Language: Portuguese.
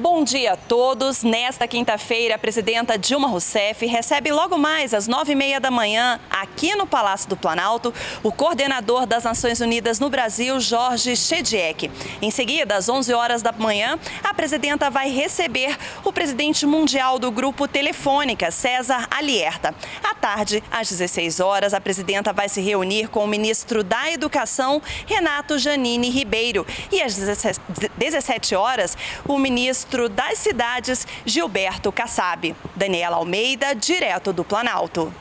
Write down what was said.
Bom dia a todos. Nesta quinta-feira, a presidenta Dilma Rousseff recebe logo mais às nove e meia da manhã, aqui no Palácio do Planalto, o coordenador das Nações Unidas no Brasil, Jorge Chediek. Em seguida, às onze horas da manhã, a presidenta vai receber o presidente mundial do Grupo Telefônica, César Alierta. À tarde, às 16 horas, a presidenta vai se reunir com o ministro da Educação, Renato Janine Ribeiro. E às 17 horas, o ministro ministro das Cidades, Gilberto Kassab. Daniela Almeida, direto do Planalto.